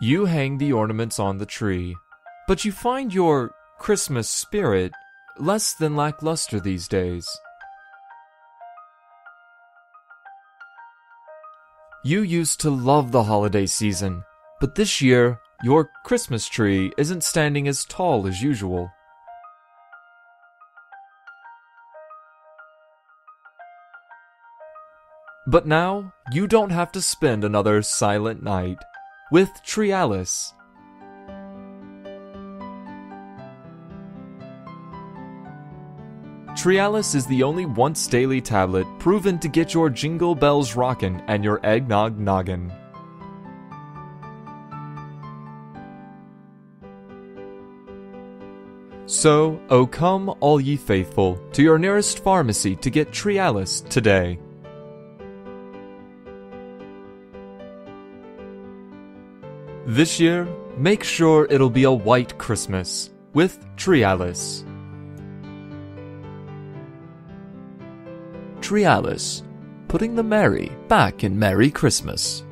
You hang the ornaments on the tree, but you find your Christmas spirit less than lackluster these days. You used to love the holiday season, but this year, your Christmas tree isn't standing as tall as usual. But now, you don't have to spend another silent night with Tree-alis. Tree-alis is the only once daily tablet proven to get your jingle bells rockin' and your eggnog noggin'. So, oh come, all ye faithful, to your nearest pharmacy to get Tree-alis today. This year, make sure it'll be a white Christmas with Tree-alis. Tree-alis, putting the merry back in Merry Christmas.